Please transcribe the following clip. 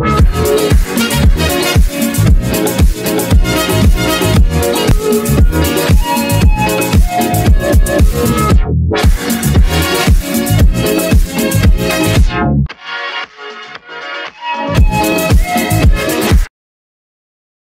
We'll